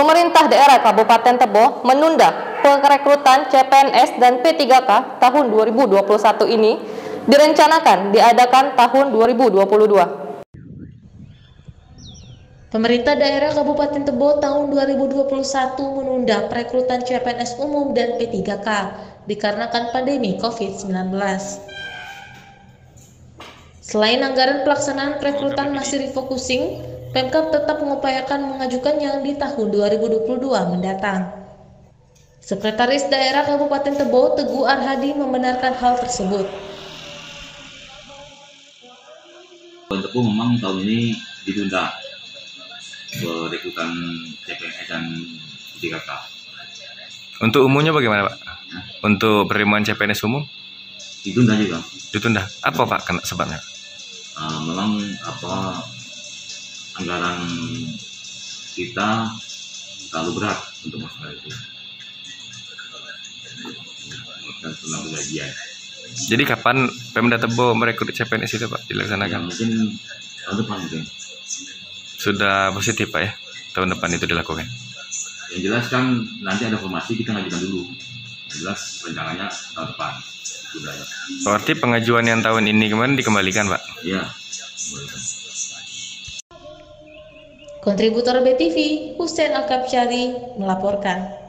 pemerintah daerah Kabupaten Tebo menunda perekrutan CPNS dan P3K tahun 2021 ini direncanakan diadakan tahun 2022. Pemerintah daerah Kabupaten Tebo tahun 2021 menunda perekrutan CPNS umum dan P3K dikarenakan pandemi COVID-19. Selain anggaran pelaksanaan perekrutan masih refocusing, Pemkap tetap mengupayakan mengajukannya di tahun 2022 mendatang. Sekretaris Daerah Kabupaten Tebo Teguh Arhadi membenarkan hal tersebut. Tebo memang tahun ini ditunda perekrutan CPNS dan 3K. Untuk umumnya bagaimana Pak? Untuk penerimaan CPNS umum? Ditunda juga. Ditunda. Apa Pak kena sebabnya? Uh, memang apa anggaran kita terlalu berat untuk masalah itu. Dan tentang. Jadi kapan Pemda Tebo merekrut CPNS itu Pak dilaksanakan? Ya, mungkin tahun depan mungkin sudah positif Pak ya tahun depan itu dilakukan? Yang jelas kan nanti ada formasi kita ngajukan dulu. Yang jelas rencananya tahun depan. Sudah. Berarti pengajuan yang tahun ini kemarin dikembalikan Pak? Iya. Kontributor BTV, Hussein Alkapsyari, melaporkan.